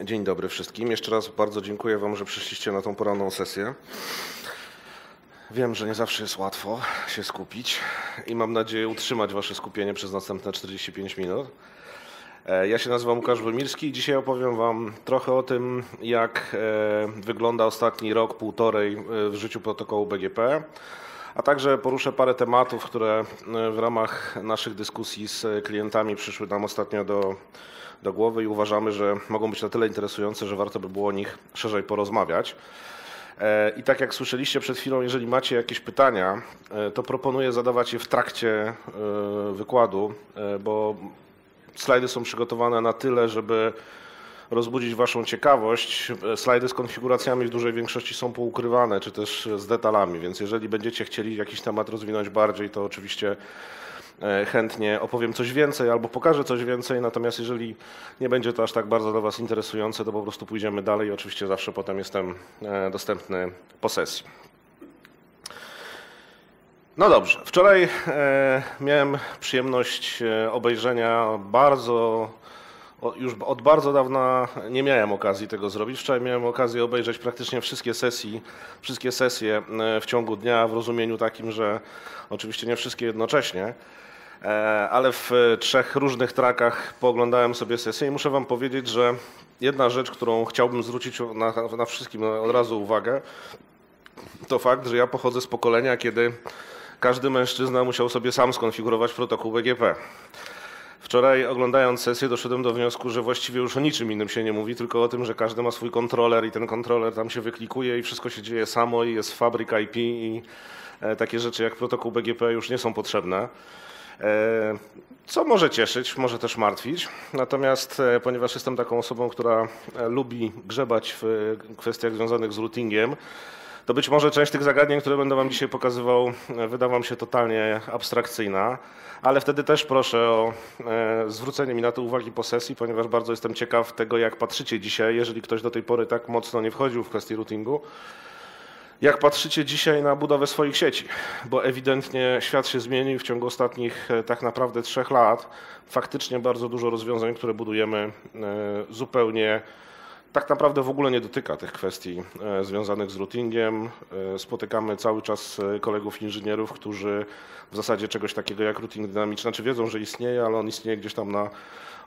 Dzień dobry wszystkim. Jeszcze raz bardzo dziękuję Wam, że przyszliście na tą poranną sesję. Wiem, że nie zawsze jest łatwo się skupić i mam nadzieję utrzymać Wasze skupienie przez następne 45 minut. E, ja się nazywam Łukasz Wymirski i dzisiaj opowiem Wam trochę o tym, jak e, wygląda ostatni rok, półtorej e, w życiu protokołu BGP, a także poruszę parę tematów, które w ramach naszych dyskusji z klientami przyszły nam ostatnio do, do głowy i uważamy, że mogą być na tyle interesujące, że warto by było o nich szerzej porozmawiać. I tak jak słyszeliście przed chwilą, jeżeli macie jakieś pytania, to proponuję zadawać je w trakcie wykładu, bo slajdy są przygotowane na tyle, żeby rozbudzić Waszą ciekawość. Slajdy z konfiguracjami w dużej większości są poukrywane, czy też z detalami, więc jeżeli będziecie chcieli jakiś temat rozwinąć bardziej, to oczywiście e, chętnie opowiem coś więcej albo pokażę coś więcej, natomiast jeżeli nie będzie to aż tak bardzo dla Was interesujące, to po prostu pójdziemy dalej. Oczywiście zawsze potem jestem e, dostępny po sesji. No dobrze. Wczoraj e, miałem przyjemność e, obejrzenia bardzo, już od bardzo dawna nie miałem okazji tego zrobić. Wczoraj miałem okazję obejrzeć praktycznie wszystkie sesje, wszystkie sesje e, w ciągu dnia w rozumieniu takim, że oczywiście nie wszystkie jednocześnie, ale w trzech różnych trakach pooglądałem sobie sesję i muszę wam powiedzieć, że jedna rzecz, którą chciałbym zwrócić na, na wszystkim od razu uwagę, to fakt, że ja pochodzę z pokolenia, kiedy każdy mężczyzna musiał sobie sam skonfigurować protokół BGP. Wczoraj oglądając sesję doszedłem do wniosku, że właściwie już o niczym innym się nie mówi, tylko o tym, że każdy ma swój kontroler i ten kontroler tam się wyklikuje i wszystko się dzieje samo i jest fabryk IP i e, takie rzeczy jak protokół BGP już nie są potrzebne. E, co może cieszyć, może też martwić. Natomiast e, ponieważ jestem taką osobą, która lubi grzebać w kwestiach związanych z routingiem, to być może część tych zagadnień, które będę Wam dzisiaj pokazywał, e, wyda Wam się totalnie abstrakcyjna, ale wtedy też proszę o e, zwrócenie mi na to uwagi po sesji, ponieważ bardzo jestem ciekaw tego, jak patrzycie dzisiaj, jeżeli ktoś do tej pory tak mocno nie wchodził w kwestię routingu, jak patrzycie dzisiaj na budowę swoich sieci, bo ewidentnie świat się zmienił w ciągu ostatnich e, tak naprawdę trzech lat. Faktycznie bardzo dużo rozwiązań, które budujemy zupełnie tak naprawdę w ogóle nie dotyka tych kwestii e, związanych z routingiem. E, spotykamy cały czas e, kolegów inżynierów, którzy w zasadzie czegoś takiego jak routing dynamiczny, czy wiedzą, że istnieje, ale on istnieje gdzieś tam na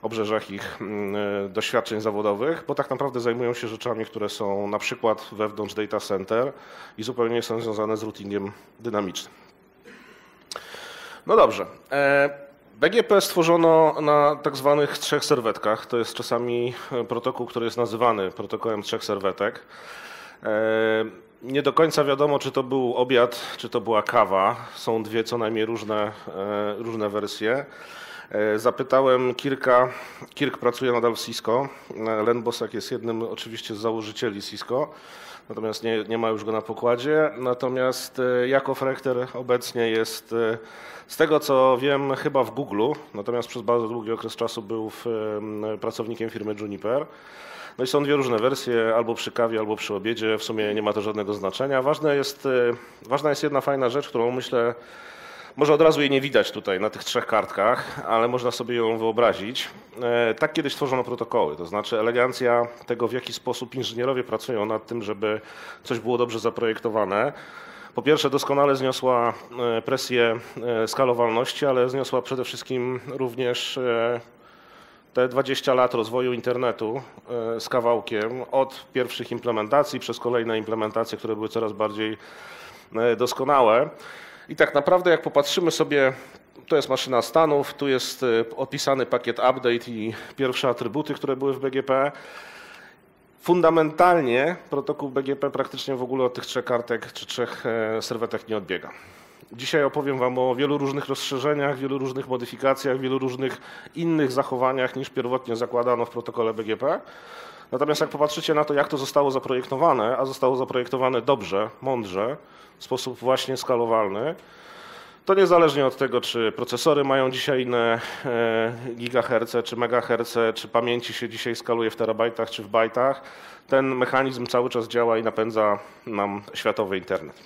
obrzeżach ich mm, doświadczeń zawodowych, bo tak naprawdę zajmują się rzeczami, które są na przykład wewnątrz data center i zupełnie nie są związane z routingiem dynamicznym. No dobrze. BGP stworzono na tak zwanych trzech serwetkach. To jest czasami e, protokół, który jest nazywany protokołem trzech serwetek. E, nie do końca wiadomo, czy to był obiad, czy to była kawa. Są dwie co najmniej różne, e, różne wersje. Zapytałem Kirka, Kirk pracuje nadal w Cisco. Len Bosak jest jednym oczywiście z założycieli Cisco, natomiast nie, nie ma już go na pokładzie. Natomiast Jakob Rechter obecnie jest z tego co wiem, chyba w Google, natomiast przez bardzo długi okres czasu był w, pracownikiem firmy Juniper. No i są dwie różne wersje, albo przy kawie, albo przy obiedzie. W sumie nie ma to żadnego znaczenia. Ważne jest, e, ważna jest jedna fajna rzecz, którą myślę, może od razu jej nie widać tutaj na tych trzech kartkach, ale można sobie ją wyobrazić. E, tak kiedyś tworzono protokoły, to znaczy elegancja tego, w jaki sposób inżynierowie pracują nad tym, żeby coś było dobrze zaprojektowane. Po pierwsze doskonale zniosła e, presję e, skalowalności, ale zniosła przede wszystkim również te 20 lat rozwoju internetu z kawałkiem od pierwszych implementacji przez kolejne implementacje, które były coraz bardziej doskonałe. I tak naprawdę jak popatrzymy sobie, to jest maszyna stanów, tu jest opisany pakiet update i pierwsze atrybuty, które były w BGP. Fundamentalnie protokół BGP praktycznie w ogóle od tych trzech kartek czy trzech e, serwetek nie odbiega. Dzisiaj opowiem Wam o wielu różnych rozszerzeniach, wielu różnych modyfikacjach, wielu różnych innych zachowaniach niż pierwotnie zakładano w protokole BGP. Natomiast jak popatrzycie na to, jak to zostało zaprojektowane, a zostało zaprojektowane dobrze, mądrze, w sposób właśnie skalowalny, to niezależnie od tego, czy procesory mają dzisiaj inne e, gigaherce, czy megaherce, czy pamięci się dzisiaj skaluje w terabajtach, czy w bajtach, ten mechanizm cały czas działa i napędza nam światowy internet.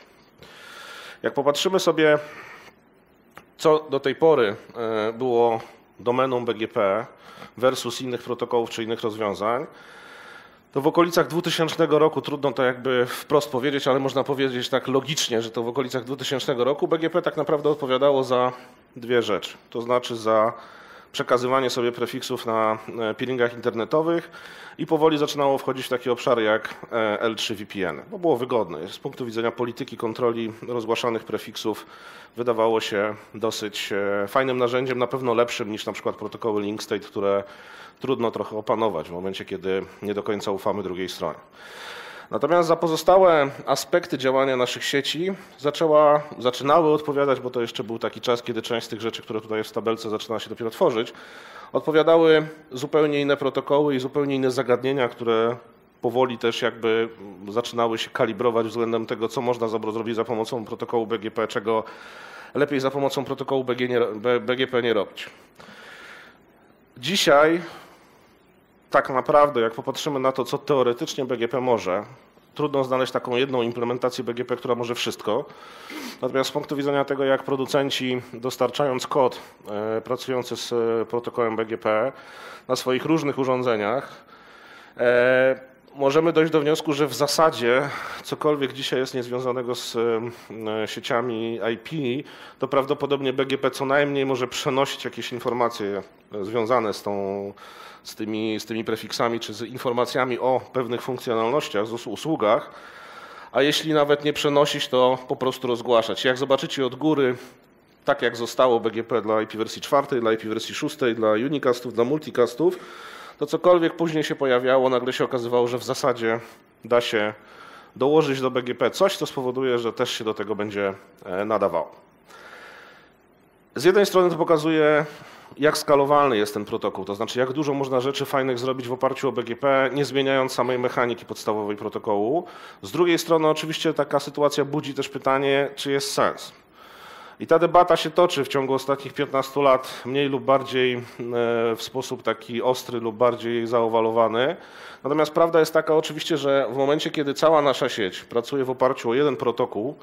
Jak popatrzymy sobie, co do tej pory e, było domeną BGP versus innych protokołów czy innych rozwiązań, to w okolicach 2000 roku, trudno to jakby wprost powiedzieć, ale można powiedzieć tak logicznie, że to w okolicach 2000 roku BGP tak naprawdę odpowiadało za dwie rzeczy. To znaczy za przekazywanie sobie prefiksów na e, peelingach internetowych i powoli zaczynało wchodzić w takie obszary jak e, L3 VPN, bo było wygodne. Z punktu widzenia polityki kontroli rozgłaszanych prefiksów wydawało się dosyć e, fajnym narzędziem, na pewno lepszym niż na przykład protokoły link state, które trudno trochę opanować w momencie, kiedy nie do końca ufamy drugiej stronie. Natomiast za pozostałe aspekty działania naszych sieci zaczęła, zaczynały odpowiadać, bo to jeszcze był taki czas, kiedy część z tych rzeczy, które tutaj w tabelce, zaczyna się dopiero tworzyć, odpowiadały zupełnie inne protokoły i zupełnie inne zagadnienia, które powoli też jakby zaczynały się kalibrować względem tego, co można zrobić za pomocą protokołu BGP, czego lepiej za pomocą protokołu BGP nie robić. Dzisiaj tak naprawdę, jak popatrzymy na to, co teoretycznie BGP może, trudno znaleźć taką jedną implementację BGP, która może wszystko. Natomiast z punktu widzenia tego, jak producenci dostarczając kod e, pracujący z e, protokołem BGP na swoich różnych urządzeniach, e, możemy dojść do wniosku, że w zasadzie cokolwiek dzisiaj jest niezwiązanego z sieciami IP, to prawdopodobnie BGP co najmniej może przenosić jakieś informacje związane z tą z tymi, z tymi prefiksami czy z informacjami o pewnych funkcjonalnościach, z usługach, a jeśli nawet nie przenosić, to po prostu rozgłaszać. Jak zobaczycie od góry, tak jak zostało BGP dla IP wersji 4, dla IP wersji 6, dla unicastów, dla multicastów, to cokolwiek później się pojawiało, nagle się okazywało, że w zasadzie da się dołożyć do BGP coś, co spowoduje, że też się do tego będzie e, nadawało. Z jednej strony to pokazuje jak skalowalny jest ten protokół, to znaczy jak dużo można rzeczy fajnych zrobić w oparciu o BGP, nie zmieniając samej mechaniki podstawowej protokołu. Z drugiej strony oczywiście taka sytuacja budzi też pytanie, czy jest sens. I ta debata się toczy w ciągu ostatnich 15 lat, mniej lub bardziej e, w sposób taki ostry lub bardziej zaowalowany. Natomiast prawda jest taka oczywiście, że w momencie, kiedy cała nasza sieć pracuje w oparciu o jeden protokół,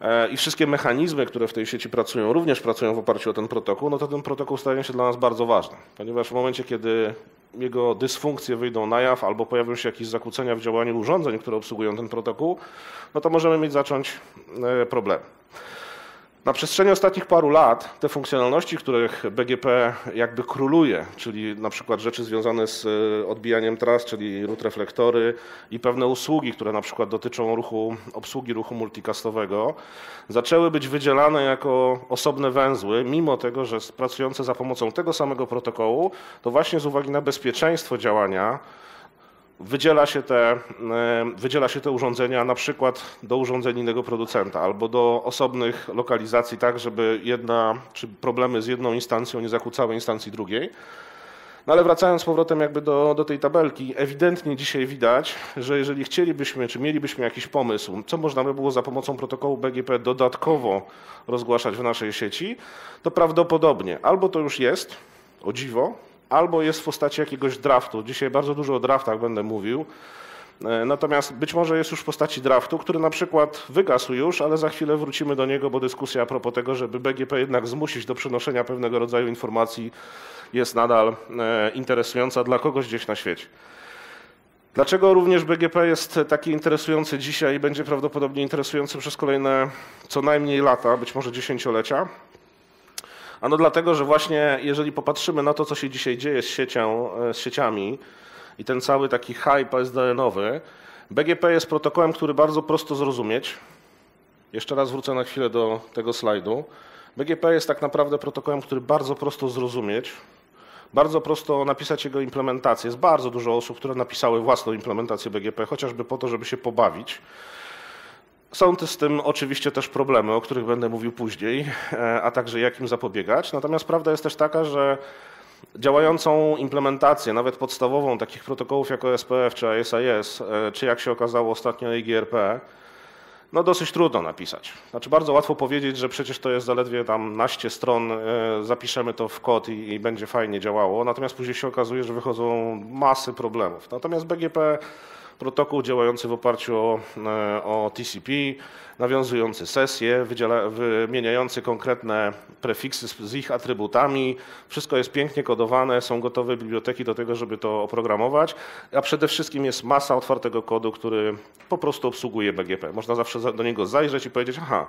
E, i wszystkie mechanizmy, które w tej sieci pracują, również pracują w oparciu o ten protokół, no to ten protokół staje się dla nas bardzo ważny, ponieważ w momencie, kiedy jego dysfunkcje wyjdą na jaw albo pojawią się jakieś zakłócenia w działaniu urządzeń, które obsługują ten protokół, no to możemy mieć zacząć e, problemy. Na przestrzeni ostatnich paru lat te funkcjonalności, których BGP jakby króluje, czyli na przykład rzeczy związane z e, odbijaniem tras, czyli root reflektory i pewne usługi, które na przykład dotyczą ruchu, obsługi ruchu multicastowego, zaczęły być wydzielane jako osobne węzły, mimo tego, że pracujące za pomocą tego samego protokołu, to właśnie z uwagi na bezpieczeństwo działania wydziela się, te, wydziela się te urządzenia na przykład do urządzeń innego producenta albo do osobnych lokalizacji, tak żeby jedna, czy problemy z jedną instancją nie zakłócały instancji drugiej. No ale wracając z powrotem jakby do, do tej tabelki, ewidentnie dzisiaj widać, że jeżeli chcielibyśmy, czy mielibyśmy jakiś pomysł, co można by było za pomocą protokołu BGP dodatkowo rozgłaszać w naszej sieci, to prawdopodobnie albo to już jest, o dziwo, albo jest w postaci jakiegoś draftu. Dzisiaj bardzo dużo o draftach będę mówił. E, natomiast być może jest już w postaci draftu, który na przykład wygasł już, ale za chwilę wrócimy do niego, bo dyskusja a propos tego, żeby BGP jednak zmusić do przenoszenia pewnego rodzaju informacji jest nadal e, interesująca dla kogoś gdzieś na świecie. Dlaczego również BGP jest taki interesujący dzisiaj i będzie prawdopodobnie interesujący przez kolejne co najmniej lata, być może dziesięciolecia? Ano dlatego, że właśnie jeżeli popatrzymy na to, co się dzisiaj dzieje z, siecią, e, z sieciami i ten cały taki hype SDN-owy, BGP jest protokołem, który bardzo prosto zrozumieć. Jeszcze raz wrócę na chwilę do tego slajdu. BGP jest tak naprawdę protokołem, który bardzo prosto zrozumieć, bardzo prosto napisać jego implementację. Jest bardzo dużo osób, które napisały własną implementację BGP, chociażby po to, żeby się pobawić. Są z tym oczywiście też problemy, o których będę mówił później, e, a także jak im zapobiegać. Natomiast prawda jest też taka, że działającą implementację, nawet podstawową takich protokołów jak OSPF czy ASIS, e, czy jak się okazało ostatnio IGRP, no dosyć trudno napisać. Znaczy bardzo łatwo powiedzieć, że przecież to jest zaledwie tam naście stron, e, zapiszemy to w kod i, i będzie fajnie działało, natomiast później się okazuje, że wychodzą masy problemów. Natomiast BGP protokół działający w oparciu o, e, o TCP, nawiązujący sesje, wymieniający konkretne prefiksy z, z ich atrybutami. Wszystko jest pięknie kodowane, są gotowe biblioteki do tego, żeby to oprogramować, a przede wszystkim jest masa otwartego kodu, który po prostu obsługuje BGP. Można zawsze do niego zajrzeć i powiedzieć, aha,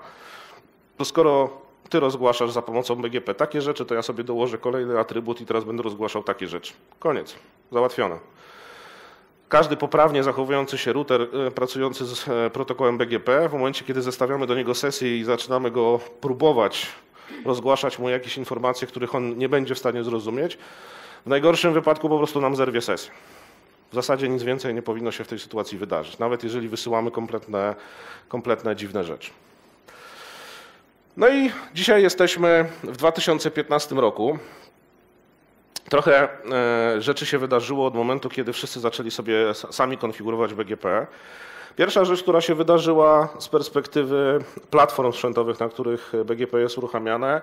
to skoro ty rozgłaszasz za pomocą BGP takie rzeczy, to ja sobie dołożę kolejny atrybut i teraz będę rozgłaszał takie rzeczy. Koniec. Załatwione. Każdy poprawnie zachowujący się router e, pracujący z e, protokołem BGP, w momencie kiedy zestawiamy do niego sesję i zaczynamy go próbować rozgłaszać mu jakieś informacje, których on nie będzie w stanie zrozumieć, w najgorszym wypadku po prostu nam zerwie sesję. W zasadzie nic więcej nie powinno się w tej sytuacji wydarzyć, nawet jeżeli wysyłamy kompletne, kompletne dziwne rzeczy. No i dzisiaj jesteśmy w 2015 roku. Trochę e, rzeczy się wydarzyło od momentu, kiedy wszyscy zaczęli sobie sami konfigurować BGP. Pierwsza rzecz, która się wydarzyła z perspektywy platform sprzętowych, na których BGP jest uruchamiane,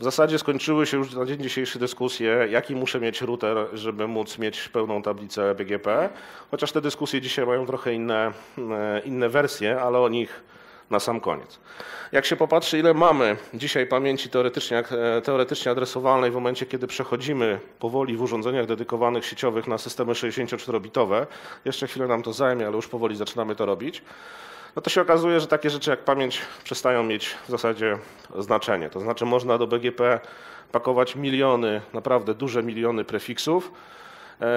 w zasadzie skończyły się już na dzień dzisiejszy dyskusje, jaki muszę mieć router, żeby móc mieć pełną tablicę BGP. Chociaż te dyskusje dzisiaj mają trochę inne, e, inne wersje, ale o nich na sam koniec. Jak się popatrzy, ile mamy dzisiaj pamięci teoretycznie, e, teoretycznie adresowalnej w momencie, kiedy przechodzimy powoli w urządzeniach dedykowanych sieciowych na systemy 64-bitowe, jeszcze chwilę nam to zajmie, ale już powoli zaczynamy to robić, no to się okazuje, że takie rzeczy jak pamięć przestają mieć w zasadzie znaczenie. To znaczy można do BGP pakować miliony, naprawdę duże miliony prefiksów,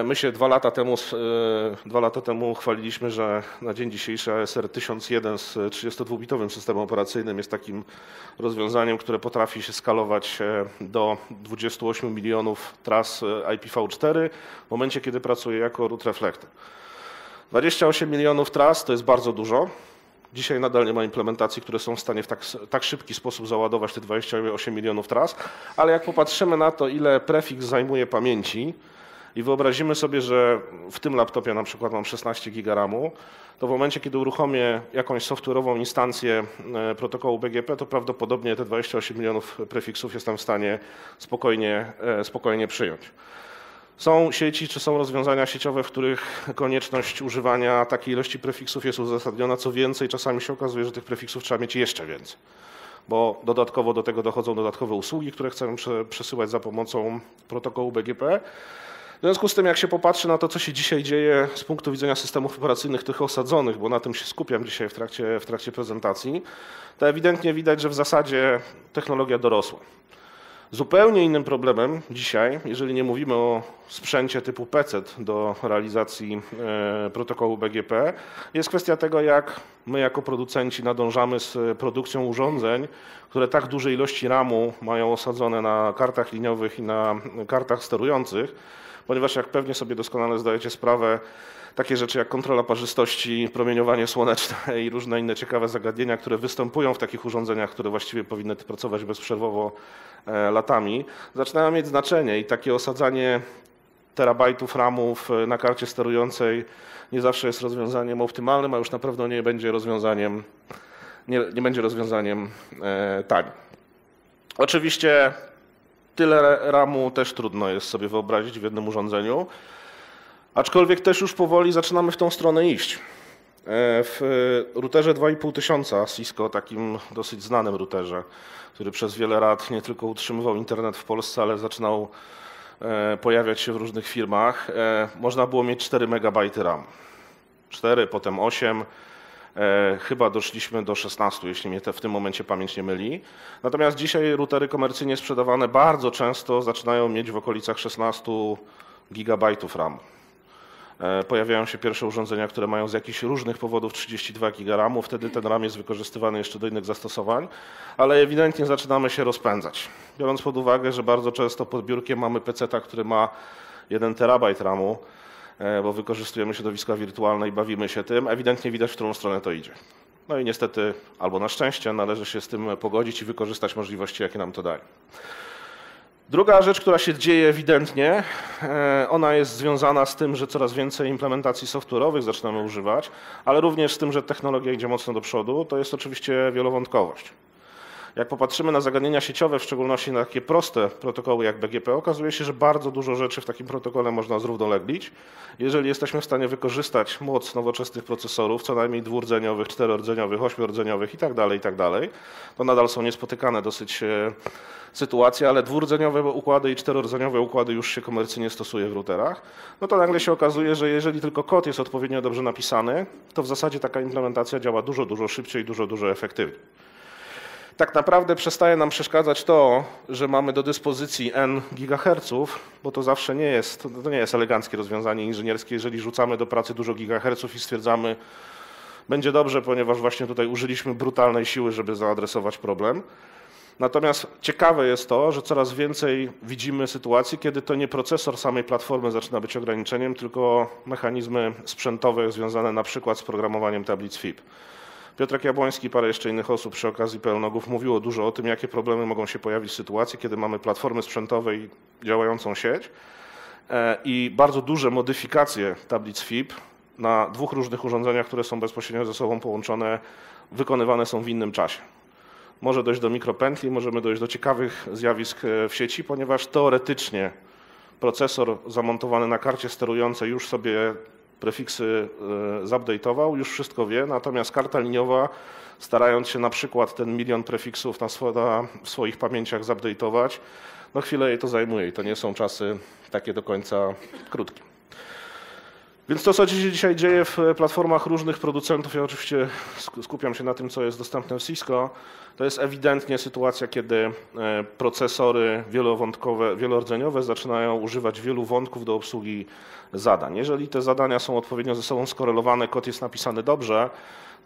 my się dwa lata temu, e, dwa lata temu chwaliliśmy, że na dzień dzisiejszy ASR 1001 z 32-bitowym systemem operacyjnym jest takim rozwiązaniem, które potrafi się skalować e, do 28 milionów tras IPv4 w momencie, kiedy pracuje jako root reflector. 28 milionów tras to jest bardzo dużo. Dzisiaj nadal nie ma implementacji, które są w stanie w tak, tak, szybki sposób załadować te 28 milionów tras, ale jak popatrzymy na to, ile prefiks zajmuje pamięci, i wyobrazimy sobie, że w tym laptopie na przykład mam 16 giga RAMu, to w momencie, kiedy uruchomię jakąś software'ową instancję e, protokołu BGP, to prawdopodobnie te 28 milionów prefiksów jestem w stanie spokojnie, e, spokojnie przyjąć. Są sieci czy są rozwiązania sieciowe, w których konieczność używania takiej ilości prefiksów jest uzasadniona. Co więcej, czasami się okazuje, że tych prefiksów trzeba mieć jeszcze więcej, bo dodatkowo do tego dochodzą dodatkowe usługi, które chcemy przesyłać za pomocą protokołu BGP. W związku z tym, jak się popatrzy na to, co się dzisiaj dzieje z punktu widzenia systemów operacyjnych tych osadzonych, bo na tym się skupiam dzisiaj w trakcie, w trakcie prezentacji, to ewidentnie widać, że w zasadzie technologia dorosła. Zupełnie innym problemem dzisiaj, jeżeli nie mówimy o sprzęcie typu PC do realizacji e, protokołu BGP, jest kwestia tego, jak my jako producenci nadążamy z produkcją urządzeń, które tak duże ilości RAMu mają osadzone na kartach liniowych i na kartach sterujących, ponieważ jak pewnie sobie doskonale zdajecie sprawę, takie rzeczy jak kontrola parzystości, promieniowanie słoneczne i różne inne ciekawe zagadnienia, które występują w takich urządzeniach, które właściwie powinny pracować bezprzerwowo e, latami, zaczynają mieć znaczenie i takie osadzanie terabajtów RAMów e, na karcie sterującej nie zawsze jest rozwiązaniem optymalnym, a już na pewno nie będzie rozwiązaniem, nie, nie będzie rozwiązaniem e, tanim. Oczywiście Tyle RAMu też trudno jest sobie wyobrazić w jednym urządzeniu, aczkolwiek też już powoli zaczynamy w tą stronę iść. E, w routerze 2500 Cisco, takim dosyć znanym routerze, który przez wiele lat nie tylko utrzymywał internet w Polsce, ale zaczynał e, pojawiać się w różnych firmach, e, można było mieć 4 MB RAM. 4, potem 8, E, chyba doszliśmy do 16, jeśli mnie w tym momencie pamięć nie myli. Natomiast dzisiaj routery komercyjnie sprzedawane bardzo często zaczynają mieć w okolicach 16 gigabajtów RAM. E, pojawiają się pierwsze urządzenia, które mają z jakichś różnych powodów 32 GB. Wtedy ten RAM jest wykorzystywany jeszcze do innych zastosowań, ale ewidentnie zaczynamy się rozpędzać. Biorąc pod uwagę, że bardzo często pod biurkiem mamy PC, który ma 1 terabajt RAMu, E, bo wykorzystujemy środowiska wirtualne i bawimy się tym. Ewidentnie widać, w którą stronę to idzie. No i niestety, albo na szczęście, należy się z tym pogodzić i wykorzystać możliwości, jakie nam to daje. Druga rzecz, która się dzieje ewidentnie, e, ona jest związana z tym, że coraz więcej implementacji software'owych zaczynamy używać, ale również z tym, że technologia idzie mocno do przodu, to jest oczywiście wielowątkowość. Jak popatrzymy na zagadnienia sieciowe, w szczególności na takie proste protokoły jak BGP, okazuje się, że bardzo dużo rzeczy w takim protokole można zrównoleglić. Jeżeli jesteśmy w stanie wykorzystać moc nowoczesnych procesorów, co najmniej dwurdzeniowych, czterordzeniowych, ośmiordzeniowych itd., tak itd., tak to nadal są niespotykane dosyć e, sytuacje, ale dwurdzeniowe układy i czterordzeniowe układy już się komercyjnie stosuje w routerach, no to nagle się okazuje, że jeżeli tylko kod jest odpowiednio dobrze napisany, to w zasadzie taka implementacja działa dużo, dużo szybciej, dużo, dużo efektywniej tak naprawdę przestaje nam przeszkadzać to, że mamy do dyspozycji n gigaherców, bo to zawsze nie jest, to nie jest eleganckie rozwiązanie inżynierskie, jeżeli rzucamy do pracy dużo gigaherców i stwierdzamy, będzie dobrze, ponieważ właśnie tutaj użyliśmy brutalnej siły, żeby zaadresować problem. Natomiast ciekawe jest to, że coraz więcej widzimy sytuacji, kiedy to nie procesor samej platformy zaczyna być ograniczeniem, tylko mechanizmy sprzętowe związane na przykład z programowaniem tablic FIP. Piotrek Jabłoński, parę jeszcze innych osób przy okazji PLNOGów mówiło dużo o tym, jakie problemy mogą się pojawić w sytuacji, kiedy mamy platformy sprzętowe i działającą sieć e, i bardzo duże modyfikacje tablic FIP na dwóch różnych urządzeniach, które są bezpośrednio ze sobą połączone, wykonywane są w innym czasie. Może dojść do mikropętli, możemy dojść do ciekawych zjawisk e, w sieci, ponieważ teoretycznie procesor zamontowany na karcie sterującej już sobie prefiksy e, zupdate'ował, już wszystko wie, natomiast karta liniowa, starając się na przykład ten milion prefiksów na, na w swoich pamięciach zupdate'ować, no chwilę jej to zajmuje i to nie są czasy takie do końca krótkie. Więc to, co się dzisiaj dzieje w platformach różnych producentów, ja oczywiście skupiam się na tym, co jest dostępne w Cisco, to jest ewidentnie sytuacja, kiedy e, procesory wielowątkowe, wielordzeniowe zaczynają używać wielu wątków do obsługi zadań. Jeżeli te zadania są odpowiednio ze sobą skorelowane, kod jest napisany dobrze,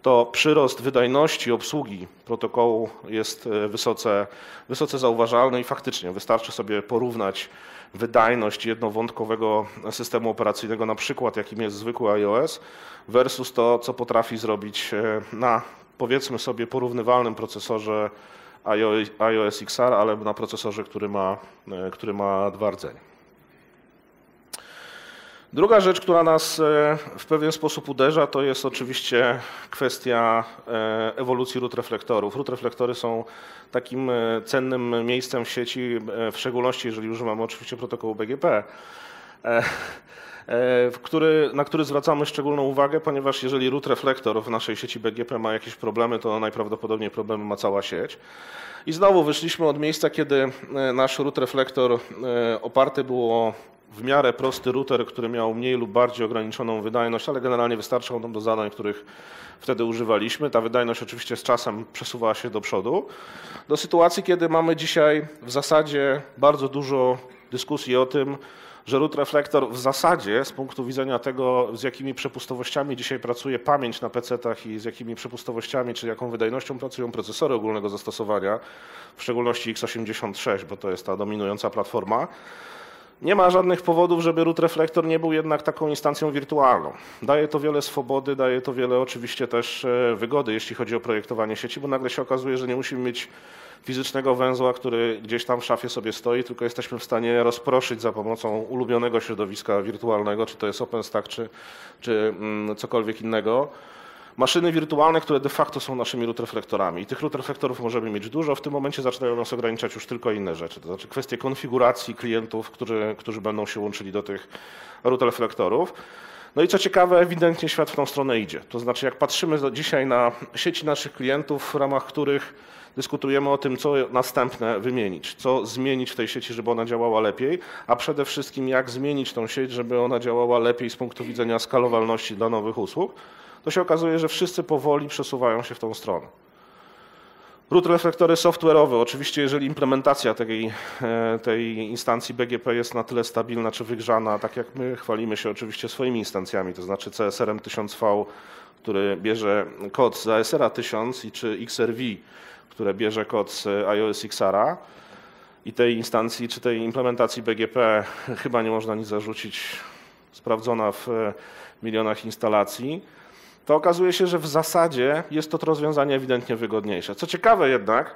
to przyrost wydajności obsługi protokołu jest e, wysoce, wysoce zauważalny i faktycznie wystarczy sobie porównać wydajność jednowątkowego systemu operacyjnego, na przykład jakim jest zwykły iOS, versus to, co potrafi zrobić e, na powiedzmy sobie porównywalnym procesorze iOS XR, ale na procesorze, który ma, e, który ma dwa rdzenie. Druga rzecz, która nas e, w pewien sposób uderza, to jest oczywiście kwestia e, ewolucji ród reflektorów. Ród reflektory są takim e, cennym miejscem w sieci, w szczególności jeżeli używamy oczywiście protokołu BGP, który, na który zwracamy szczególną uwagę, ponieważ jeżeli root reflektor w naszej sieci BGP ma jakieś problemy, to najprawdopodobniej problemy ma cała sieć. I znowu wyszliśmy od miejsca, kiedy nasz root reflektor oparty było w miarę prosty router, który miał mniej lub bardziej ograniczoną wydajność, ale generalnie wystarczał nam do zadań, których wtedy używaliśmy. Ta wydajność oczywiście z czasem przesuwała się do przodu. Do sytuacji, kiedy mamy dzisiaj w zasadzie bardzo dużo dyskusji o tym, że root reflektor w zasadzie z punktu widzenia tego, z jakimi przepustowościami dzisiaj pracuje pamięć na PC-tach i z jakimi przepustowościami, czy jaką wydajnością pracują procesory ogólnego zastosowania, w szczególności x86, bo to jest ta dominująca platforma, nie ma żadnych powodów, żeby root reflektor nie był jednak taką instancją wirtualną. Daje to wiele swobody, daje to wiele oczywiście też e, wygody, jeśli chodzi o projektowanie sieci, bo nagle się okazuje, że nie musimy mieć fizycznego węzła, który gdzieś tam w szafie sobie stoi, tylko jesteśmy w stanie rozproszyć za pomocą ulubionego środowiska wirtualnego, czy to jest OpenStack, czy, czy mm, cokolwiek innego maszyny wirtualne, które de facto są naszymi root reflektorami. I tych root reflektorów możemy mieć dużo. W tym momencie zaczynają nas ograniczać już tylko inne rzeczy, to znaczy kwestie konfiguracji klientów, którzy, którzy będą się łączyli do tych root reflektorów. No i co ciekawe, ewidentnie świat w tą stronę idzie. To znaczy, jak patrzymy dzisiaj na sieci naszych klientów, w ramach których dyskutujemy o tym, co następne wymienić, co zmienić w tej sieci, żeby ona działała lepiej, a przede wszystkim jak zmienić tą sieć, żeby ona działała lepiej z punktu widzenia skalowalności dla nowych usług, to się okazuje, że wszyscy powoli przesuwają się w tą stronę. Root reflektory software'owe. Oczywiście, jeżeli implementacja tej, e, tej instancji BGP jest na tyle stabilna czy wygrzana, tak jak my chwalimy się oczywiście swoimi instancjami, to znaczy CSRM 1000V, który bierze kod z ASR 1000 i czy XRV, które bierze kod z iOS XR-a i tej instancji czy tej implementacji BGP chyba nie można nic zarzucić, sprawdzona w milionach instalacji to okazuje się, że w zasadzie jest to rozwiązanie ewidentnie wygodniejsze. Co ciekawe jednak,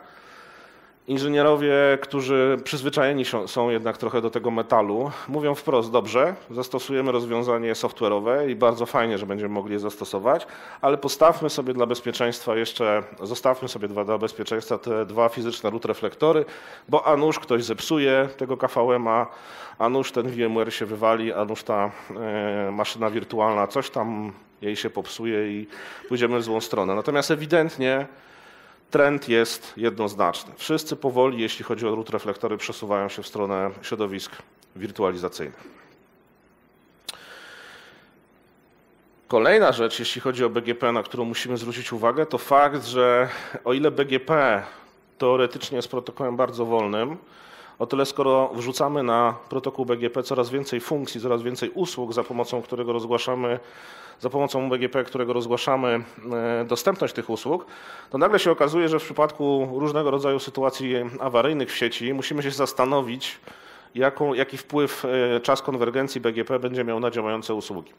Inżynierowie, którzy przyzwyczajeni są jednak trochę do tego metalu, mówią wprost, dobrze, zastosujemy rozwiązanie software'owe i bardzo fajnie, że będziemy mogli je zastosować, ale postawmy sobie dla bezpieczeństwa jeszcze, zostawmy sobie dla bezpieczeństwa te dwa fizyczne root reflektory, bo a nuż ktoś zepsuje tego KVM-a, a nuż ten VMware się wywali, a nuż ta e, maszyna wirtualna coś tam jej się popsuje i pójdziemy w złą stronę. Natomiast ewidentnie trend jest jednoznaczny. Wszyscy powoli, jeśli chodzi o root reflektory, przesuwają się w stronę środowisk wirtualizacyjnych. Kolejna rzecz, jeśli chodzi o BGP, na którą musimy zwrócić uwagę, to fakt, że o ile BGP teoretycznie jest protokołem bardzo wolnym, o tyle skoro wrzucamy na protokół BGP coraz więcej funkcji, coraz więcej usług, za pomocą którego rozgłaszamy, za pomocą BGP, którego rozgłaszamy e, dostępność tych usług, to nagle się okazuje, że w przypadku różnego rodzaju sytuacji awaryjnych w sieci musimy się zastanowić, jaką, jaki wpływ e, czas konwergencji BGP będzie miał na działające usługi.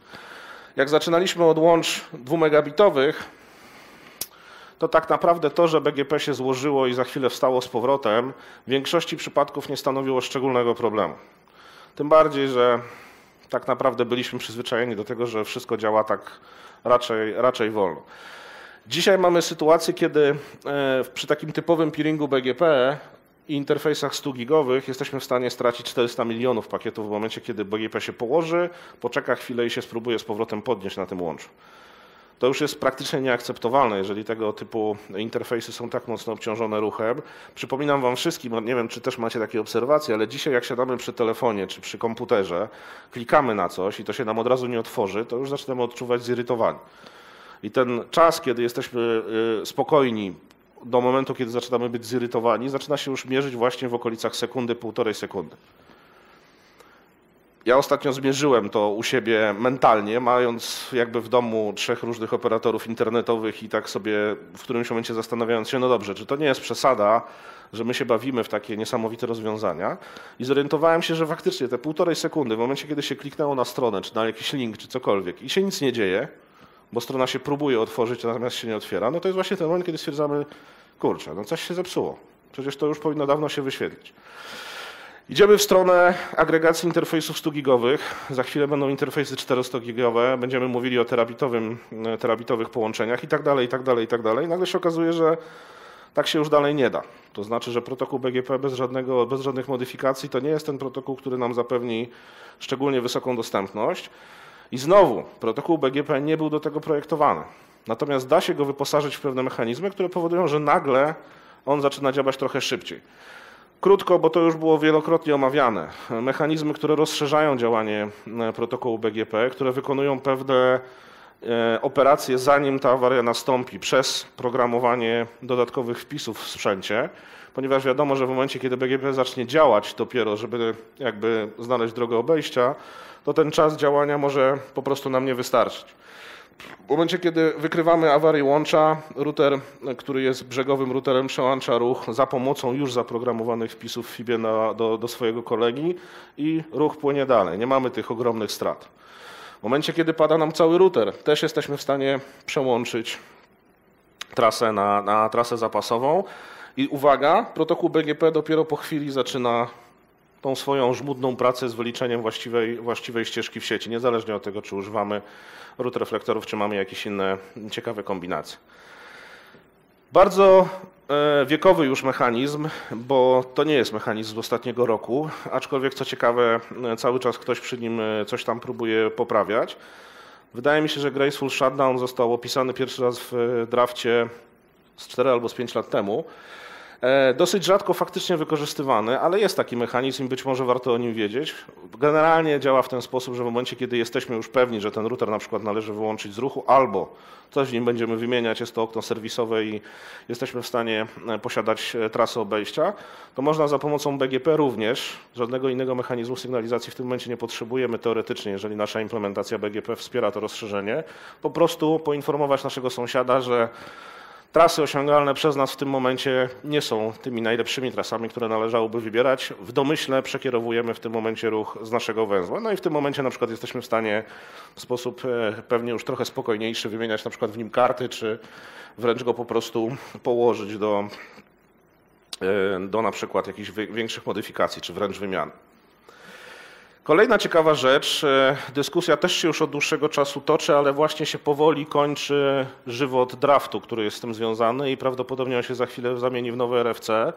Jak zaczynaliśmy od łącz 2 megabitowych, to tak naprawdę to, że BGP się złożyło i za chwilę wstało z powrotem, w większości przypadków nie stanowiło szczególnego problemu. Tym bardziej, że tak naprawdę byliśmy przyzwyczajeni do tego, że wszystko działa tak raczej, raczej wolno. Dzisiaj mamy sytuację, kiedy e, przy takim typowym peeringu BGP i interfejsach 100 gigowych jesteśmy w stanie stracić 400 milionów pakietów w momencie, kiedy BGP się położy, poczeka chwilę i się spróbuje z powrotem podnieść na tym łączu to już jest praktycznie nieakceptowalne, jeżeli tego typu interfejsy są tak mocno obciążone ruchem. Przypominam Wam wszystkim, nie wiem czy też macie takie obserwacje, ale dzisiaj jak siadamy przy telefonie czy przy komputerze, klikamy na coś i to się nam od razu nie otworzy, to już zaczynamy odczuwać zirytowanie. I ten czas, kiedy jesteśmy y, spokojni, do momentu, kiedy zaczynamy być zirytowani, zaczyna się już mierzyć właśnie w okolicach sekundy, półtorej sekundy. Ja ostatnio zmierzyłem to u siebie mentalnie, mając jakby w domu trzech różnych operatorów internetowych i tak sobie w którymś momencie zastanawiając się, no dobrze, czy to nie jest przesada, że my się bawimy w takie niesamowite rozwiązania i zorientowałem się, że faktycznie te półtorej sekundy, w momencie kiedy się kliknęło na stronę, czy na jakiś link, czy cokolwiek i się nic nie dzieje, bo strona się próbuje otworzyć, natomiast się nie otwiera, no to jest właśnie ten moment, kiedy stwierdzamy, kurczę, no coś się zepsuło. Przecież to już powinno dawno się wyświetlić. Idziemy w stronę agregacji interfejsów 100 gigowych. Za chwilę będą interfejsy 400 gigowe. Będziemy mówili o terabitowym, e, terabitowych połączeniach i tak dalej, i tak dalej, i tak dalej. Nagle się okazuje, że tak się już dalej nie da. To znaczy, że protokół BGP bez, żadnego, bez żadnych modyfikacji to nie jest ten protokół, który nam zapewni szczególnie wysoką dostępność. I znowu, protokół BGP nie był do tego projektowany. Natomiast da się go wyposażyć w pewne mechanizmy, które powodują, że nagle on zaczyna działać trochę szybciej. Krótko, bo to już było wielokrotnie omawiane. Mechanizmy, które rozszerzają działanie e, protokołu BGP, które wykonują pewne e, operacje zanim ta awaria nastąpi przez programowanie dodatkowych wpisów w sprzęcie, ponieważ wiadomo, że w momencie, kiedy BGP zacznie działać dopiero, żeby jakby znaleźć drogę obejścia, to ten czas działania może po prostu nam nie wystarczyć. W momencie, kiedy wykrywamy awarię łącza, router, który jest brzegowym routerem, przełącza ruch za pomocą już zaprogramowanych wpisów w FIBie na, do, do swojego kolegi i ruch płynie dalej. Nie mamy tych ogromnych strat. W momencie, kiedy pada nam cały router, też jesteśmy w stanie przełączyć trasę na, na trasę zapasową. I uwaga, protokół BGP dopiero po chwili zaczyna tą swoją żmudną pracę z wyliczeniem właściwej, właściwej ścieżki w sieci, niezależnie od tego, czy używamy ród reflektorów, czy mamy jakieś inne ciekawe kombinacje. Bardzo e, wiekowy już mechanizm, bo to nie jest mechanizm z ostatniego roku, aczkolwiek co ciekawe, e, cały czas ktoś przy nim e, coś tam próbuje poprawiać. Wydaje mi się, że Graceful Shutdown został opisany pierwszy raz w drafcie z 4 albo z 5 lat temu. E, dosyć rzadko faktycznie wykorzystywany, ale jest taki mechanizm i być może warto o nim wiedzieć. Generalnie działa w ten sposób, że w momencie, kiedy jesteśmy już pewni, że ten router na przykład należy wyłączyć z ruchu albo coś w nim będziemy wymieniać, jest to okno serwisowe i jesteśmy w stanie e, posiadać e, trasę obejścia, to można za pomocą BGP również, żadnego innego mechanizmu sygnalizacji w tym momencie nie potrzebujemy teoretycznie, jeżeli nasza implementacja BGP wspiera to rozszerzenie, po prostu poinformować naszego sąsiada, że Trasy osiągalne przez nas w tym momencie nie są tymi najlepszymi trasami, które należałoby wybierać. W domyśle przekierowujemy w tym momencie ruch z naszego węzła. No i w tym momencie na przykład jesteśmy w stanie w sposób e, pewnie już trochę spokojniejszy wymieniać na przykład w nim karty, czy wręcz go po prostu położyć do, do na przykład jakichś większych modyfikacji, czy wręcz wymian. Kolejna ciekawa rzecz, dyskusja też się już od dłuższego czasu toczy, ale właśnie się powoli kończy żywot draftu, który jest z tym związany i prawdopodobnie on się za chwilę zamieni w nowe RFC.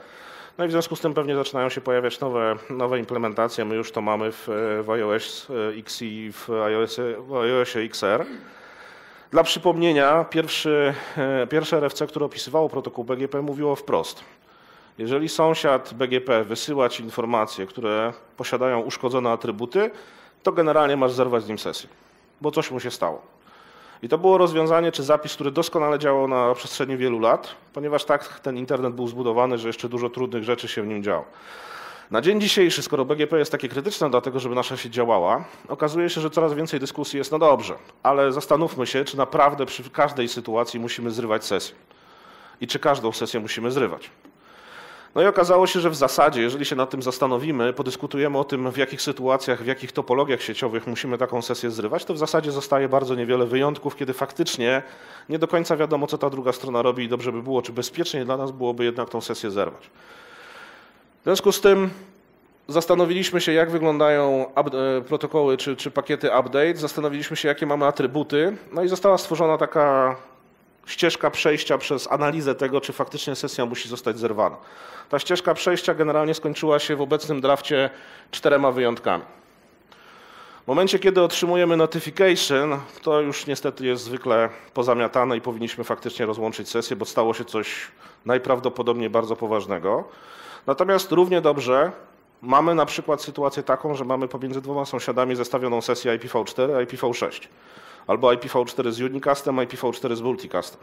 No i w związku z tym pewnie zaczynają się pojawiać nowe, nowe implementacje. My już to mamy w, w iOS X i w iOS, w iOSie XR. Dla przypomnienia, pierwszy, e, pierwsze RFC, które opisywało protokół BGP, mówiło wprost. Jeżeli sąsiad BGP wysyła Ci informacje, które posiadają uszkodzone atrybuty, to generalnie masz zerwać z nim sesję, bo coś mu się stało. I to było rozwiązanie czy zapis, który doskonale działał na przestrzeni wielu lat, ponieważ tak ten internet był zbudowany, że jeszcze dużo trudnych rzeczy się w nim działo. Na dzień dzisiejszy, skoro BGP jest takie krytyczne do tego, żeby nasza sieć działała, okazuje się, że coraz więcej dyskusji jest, no dobrze, ale zastanówmy się, czy naprawdę przy każdej sytuacji musimy zrywać sesję i czy każdą sesję musimy zrywać. No i okazało się, że w zasadzie, jeżeli się nad tym zastanowimy, podyskutujemy o tym, w jakich sytuacjach, w jakich topologiach sieciowych musimy taką sesję zrywać, to w zasadzie zostaje bardzo niewiele wyjątków, kiedy faktycznie nie do końca wiadomo, co ta druga strona robi i dobrze by było, czy bezpiecznie dla nas byłoby jednak tą sesję zerwać. W związku z tym zastanowiliśmy się, jak wyglądają e, protokoły czy, czy pakiety update, zastanowiliśmy się, jakie mamy atrybuty, no i została stworzona taka ścieżka przejścia przez analizę tego, czy faktycznie sesja musi zostać zerwana. Ta ścieżka przejścia generalnie skończyła się w obecnym drafcie czterema wyjątkami. W momencie, kiedy otrzymujemy notification, to już niestety jest zwykle pozamiatane i powinniśmy faktycznie rozłączyć sesję, bo stało się coś najprawdopodobniej bardzo poważnego. Natomiast równie dobrze mamy na przykład sytuację taką, że mamy pomiędzy dwoma sąsiadami zestawioną sesję IPv4 i IPv6 albo IPv4 z Unicastem, IPv4 z Multicastem.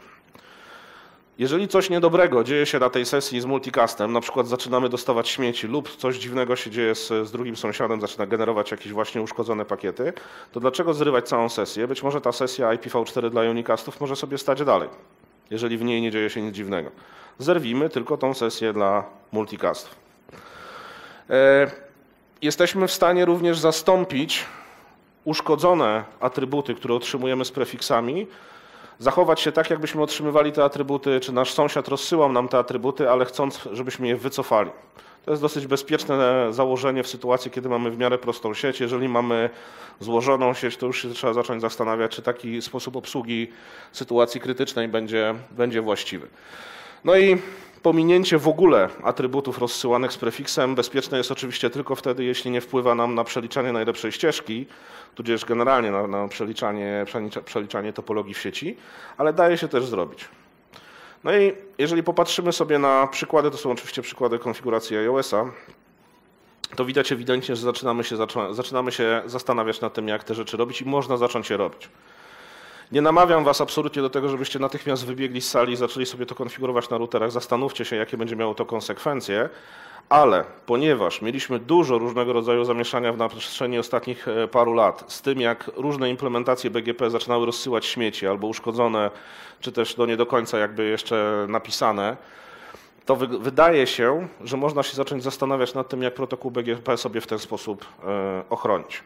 Jeżeli coś niedobrego dzieje się na tej sesji z multicastem, na przykład zaczynamy dostawać śmieci lub coś dziwnego się dzieje z, z, drugim sąsiadem, zaczyna generować jakieś właśnie uszkodzone pakiety, to dlaczego zrywać całą sesję? Być może ta sesja IPv4 dla Unicastów może sobie stać dalej, jeżeli w niej nie dzieje się nic dziwnego. Zerwijmy tylko tą sesję dla multicastów. E, jesteśmy w stanie również zastąpić uszkodzone atrybuty, które otrzymujemy z prefiksami, zachować się tak, jakbyśmy otrzymywali te atrybuty, czy nasz sąsiad rozsyłał nam te atrybuty, ale chcąc, żebyśmy je wycofali. To jest dosyć bezpieczne założenie w sytuacji, kiedy mamy w miarę prostą sieć. Jeżeli mamy złożoną sieć, to już się trzeba zacząć zastanawiać, czy taki sposób obsługi sytuacji krytycznej będzie, będzie właściwy. No i Pominięcie w ogóle atrybutów rozsyłanych z prefiksem bezpieczne jest oczywiście tylko wtedy, jeśli nie wpływa nam na przeliczanie najlepszej ścieżki, tudzież generalnie na, na przeliczanie, przeliczanie topologii w sieci, ale daje się też zrobić. No i jeżeli popatrzymy sobie na przykłady, to są oczywiście przykłady konfiguracji iOS-a, to widać ewidentnie, że zaczynamy się, zaczynamy się zastanawiać nad tym, jak te rzeczy robić i można zacząć je robić. Nie namawiam Was absolutnie do tego, żebyście natychmiast wybiegli z sali i zaczęli sobie to konfigurować na routerach. Zastanówcie się, jakie będzie miało to konsekwencje. Ale ponieważ mieliśmy dużo różnego rodzaju zamieszania na przestrzeni ostatnich e, paru lat z tym, jak różne implementacje BGP zaczynały rozsyłać śmieci albo uszkodzone, czy też do nie do końca jakby jeszcze napisane, to wydaje się, że można się zacząć zastanawiać nad tym, jak protokół BGP sobie w ten sposób e, ochronić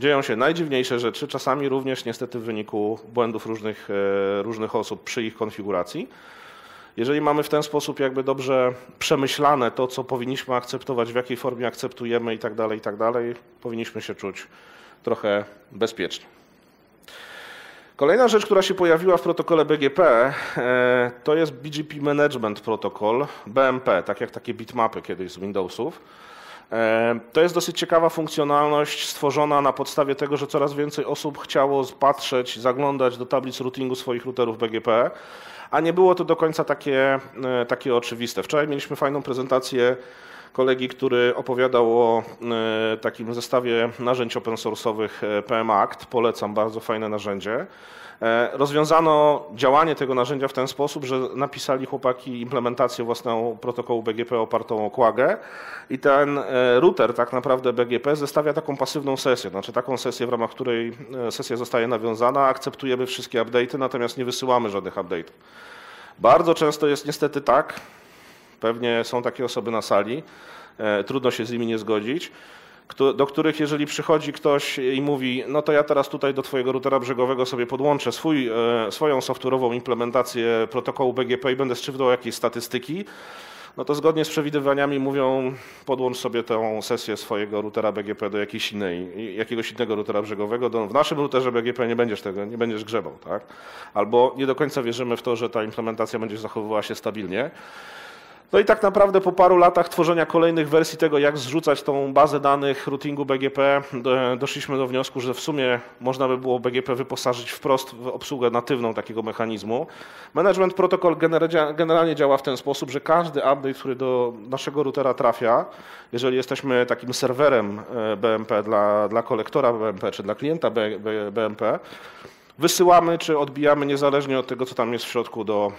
dzieją się najdziwniejsze rzeczy, czasami również niestety w wyniku błędów różnych, e, różnych osób przy ich konfiguracji. Jeżeli mamy w ten sposób jakby dobrze przemyślane to, co powinniśmy akceptować, w jakiej formie akceptujemy i tak dalej, i tak dalej, powinniśmy się czuć trochę bezpiecznie. Kolejna rzecz, która się pojawiła w protokole BGP, e, to jest BGP Management Protocol, BMP, tak jak takie bitmapy kiedyś z Windowsów. E, to jest dosyć ciekawa funkcjonalność stworzona na podstawie tego, że coraz więcej osób chciało patrzeć, zaglądać do tablic routingu swoich routerów BGP, a nie było to do końca takie, e, takie oczywiste. Wczoraj mieliśmy fajną prezentację kolegi, który opowiadał o e, takim zestawie narzędzi open source'owych PM Act. Polecam, bardzo fajne narzędzie. E, rozwiązano działanie tego narzędzia w ten sposób, że napisali chłopaki implementację własną protokołu BGP opartą o Quagę i ten e, router tak naprawdę BGP zestawia taką pasywną sesję, znaczy taką sesję, w ramach której e, sesja zostaje nawiązana, akceptujemy wszystkie update'y, natomiast nie wysyłamy żadnych update'ów. Bardzo często jest niestety tak, pewnie są takie osoby na sali, trudno się z nimi nie zgodzić, do których jeżeli przychodzi ktoś i mówi, no to ja teraz tutaj do Twojego routera brzegowego sobie podłączę swój, e, swoją software'ową implementację protokołu BGP i będę strzywdał jakieś statystyki, no to zgodnie z przewidywaniami mówią, podłącz sobie tę sesję swojego routera BGP do jakiejś innej, jakiegoś innego routera brzegowego. Do, w naszym routerze BGP nie będziesz tego, nie będziesz grzebał, tak? Albo nie do końca wierzymy w to, że ta implementacja będzie zachowywała się stabilnie. No i tak naprawdę po paru latach tworzenia kolejnych wersji tego, jak zrzucać tą bazę danych routingu BGP, doszliśmy do wniosku, że w sumie można by było BGP wyposażyć wprost w obsługę natywną takiego mechanizmu. Management Protocol generalnie działa w ten sposób, że każdy update, który do naszego routera trafia, jeżeli jesteśmy takim serwerem e, BMP dla, dla kolektora BMP czy dla klienta BMP, wysyłamy czy odbijamy niezależnie od tego, co tam jest w środku do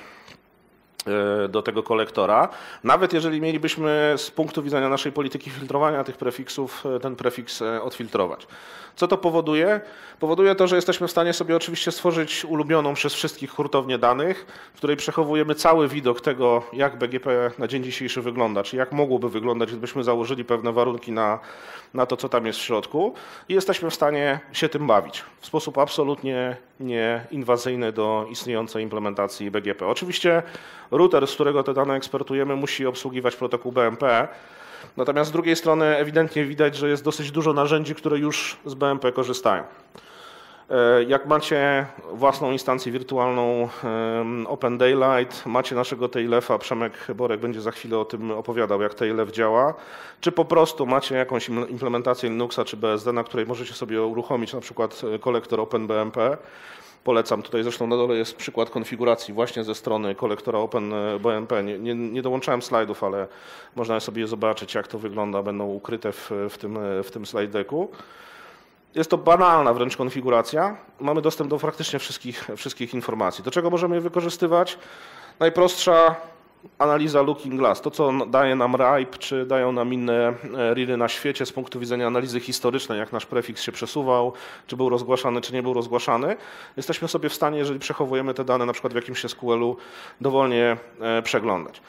do tego kolektora. Nawet jeżeli mielibyśmy z punktu widzenia naszej polityki filtrowania tych prefiksów e, ten prefiks e, odfiltrować. Co to powoduje? Powoduje to, że jesteśmy w stanie sobie oczywiście stworzyć ulubioną przez wszystkich hurtownię danych, w której przechowujemy cały widok tego, jak BGP na dzień dzisiejszy wygląda, czy jak mogłoby wyglądać, gdybyśmy założyli pewne warunki na, na to, co tam jest w środku i jesteśmy w stanie się tym bawić w sposób absolutnie nieinwazyjny do istniejącej implementacji BGP. Oczywiście router, z którego te dane eksportujemy, musi obsługiwać protokół BMP, Natomiast z drugiej strony ewidentnie widać, że jest dosyć dużo narzędzi, które już z BMP korzystają. E, jak macie własną instancję wirtualną Open Daylight, macie naszego TAILEF-a, Przemek Borek będzie za chwilę o tym opowiadał, jak TAILEF działa, czy po prostu macie jakąś implementację Linuxa czy BSD, na której możecie sobie uruchomić na przykład e, kolektor OpenBMP, Polecam. Tutaj zresztą na dole jest przykład konfiguracji właśnie ze strony kolektora OpenBMP. Nie, nie, nie dołączałem slajdów, ale można sobie zobaczyć, jak to wygląda. Będą ukryte w, w tym, w tym. Jest to banalna wręcz konfiguracja. Mamy dostęp do praktycznie wszystkich, wszystkich informacji. Do czego możemy je wykorzystywać? Najprostsza analiza Looking Glass, to co daje nam RIPE, czy dają nam inne e, RIRy na świecie z punktu widzenia analizy historycznej, jak nasz prefiks się przesuwał, czy był rozgłaszany, czy nie był rozgłaszany, jesteśmy sobie w stanie, jeżeli przechowujemy te dane na przykład w jakimś SQL-u, dowolnie e, przeglądać.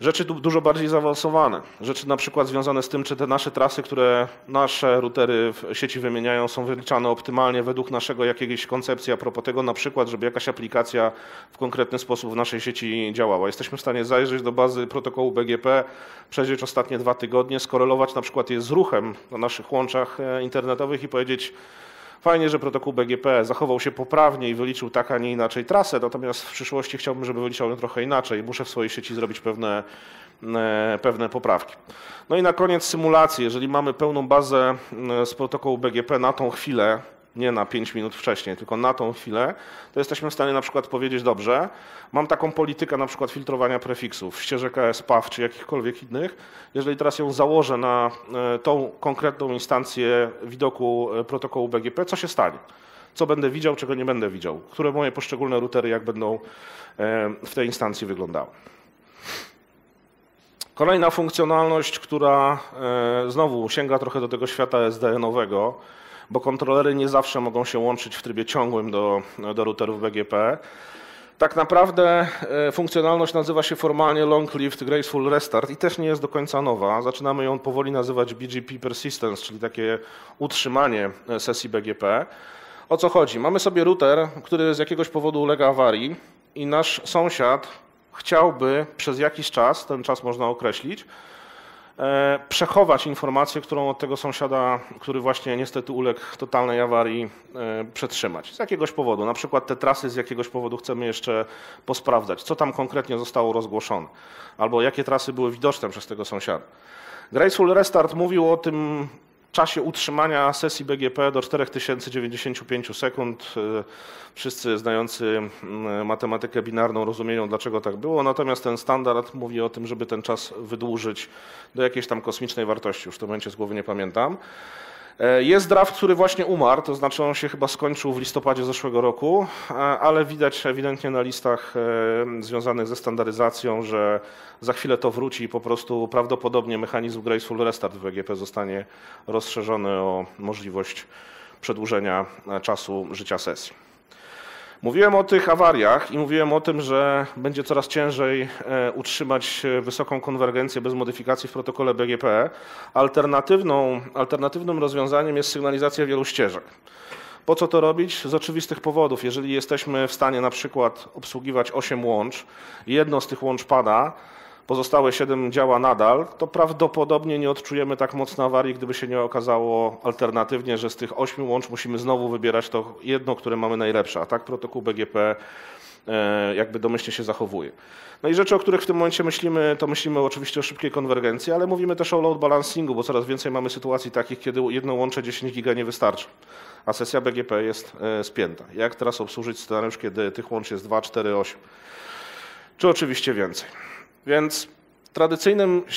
Rzeczy dużo bardziej zaawansowane. Rzeczy na przykład związane z tym, czy te nasze trasy, które nasze routery w sieci wymieniają, są wyliczane optymalnie według naszego jakiejś koncepcji a propos tego na przykład, żeby jakaś aplikacja w konkretny sposób w naszej sieci działała. Jesteśmy w stanie zajrzeć do bazy protokołu BGP, przejrzeć ostatnie dwa tygodnie, skorelować na przykład je z ruchem na naszych łączach e, internetowych i powiedzieć, Fajnie, że protokół BGP zachował się poprawnie i wyliczył tak, a nie inaczej trasę, natomiast w przyszłości chciałbym, żeby wyliczał ją trochę inaczej. Muszę w swojej sieci zrobić pewne, e, pewne poprawki. No i na koniec symulacji. Jeżeli mamy pełną bazę e, z protokołu BGP na tą chwilę, nie na 5 minut wcześniej, tylko na tą chwilę, to jesteśmy w stanie na przykład powiedzieć, dobrze, mam taką politykę na przykład filtrowania prefiksów, ścieżek ASPAW czy jakichkolwiek innych, jeżeli teraz ją założę na e, tą konkretną instancję widoku e, protokołu BGP, co się stanie? Co będę widział, czego nie będę widział? Które moje poszczególne routery jak będą e, w tej instancji wyglądały? Kolejna funkcjonalność, która znowu sięga trochę do tego świata SDN-owego, bo kontrolery nie zawsze mogą się łączyć w trybie ciągłym do, do routerów BGP. Tak naprawdę e, funkcjonalność nazywa się formalnie Long Lived Graceful Restart i też nie jest do końca nowa. Zaczynamy ją powoli nazywać BGP Persistence, czyli takie utrzymanie e, sesji BGP. O co chodzi? Mamy sobie router, który z jakiegoś powodu ulega awarii i nasz sąsiad chciałby przez jakiś czas, ten czas można określić, przechować informację, którą od tego sąsiada, który właśnie niestety uległ totalnej awarii, e, przetrzymać. Z jakiegoś powodu, na przykład te trasy z jakiegoś powodu chcemy jeszcze posprawdzać, co tam konkretnie zostało rozgłoszone, albo jakie trasy były widoczne przez tego sąsiada. Graceful Restart mówił o tym czasie utrzymania sesji BGP do 4095 sekund. E, wszyscy znający mm, matematykę binarną rozumieją, dlaczego tak było, natomiast ten standard mówi o tym, żeby ten czas wydłużyć do jakiejś tam kosmicznej wartości, już tym momencie z głowy nie pamiętam. E, jest draft, który właśnie umarł, to znaczy on się chyba skończył w listopadzie zeszłego roku, e, ale widać ewidentnie na listach e, związanych ze standaryzacją, że za chwilę to wróci i po prostu prawdopodobnie mechanizm Graceful Restart w BGP zostanie rozszerzony o możliwość przedłużenia czasu życia sesji. Mówiłem o tych awariach i mówiłem o tym, że będzie coraz ciężej e, utrzymać wysoką konwergencję bez modyfikacji w protokole BGP. Alternatywną, alternatywnym rozwiązaniem jest sygnalizacja wielu ścieżek. Po co to robić? Z oczywistych powodów. Jeżeli jesteśmy w stanie na przykład obsługiwać 8 łącz, jedno z tych łącz pada, pozostałe 7 działa nadal, to prawdopodobnie nie odczujemy tak mocno awarii, gdyby się nie okazało alternatywnie, że z tych 8 łącz musimy znowu wybierać to jedno, które mamy najlepsze, a tak protokół BGP e, jakby domyślnie się zachowuje. No i rzeczy, o których w tym momencie myślimy, to myślimy oczywiście o szybkiej konwergencji, ale mówimy też o load balancingu, bo coraz więcej mamy sytuacji takich, kiedy jedno łącze 10 giga nie wystarczy, a sesja BGP jest e, spięta. Jak teraz obsłużyć scenariusz, kiedy tych łączy jest 2, 4, 8, czy oczywiście więcej. Więc